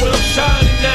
Well, I'm shining now.